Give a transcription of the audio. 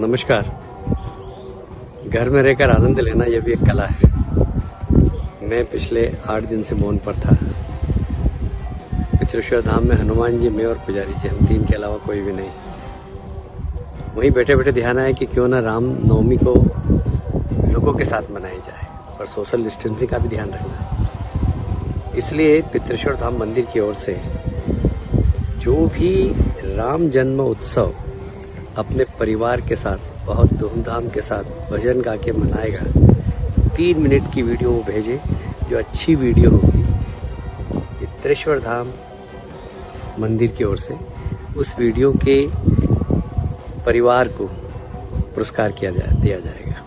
नमस्कार। घर में रहकर आनंद लेना यह भी एक कला है। मैं पिछले आठ दिन से मौन पर था। पितृश्वर धाम में हनुमान जी, मैं और पुजारी जी, हम तीन के अलावा कोई भी नहीं। वहीं बैठे बैठे ध्यान आया कि क्यों ना राम नवमी को लोगों के साथ मनाई जाए और सोशल डिस्टेंसिंग का भी ध्यान रखना। इसलिए पितृश्वर धाम मंदिर की ओर से जो भी राम जन्म उत्सव अपने परिवार के साथ, बहुत धूमधाम के साथ भजन गा के मनाएगा। तीन मिनट की वीडियो वो भेजे, जो अच्छी वीडियो होगी। चित्रेश्वर धाम मंदिर की ओर से उस वीडियो के परिवार को पुरस्कार किया जाए दिया जाएगा।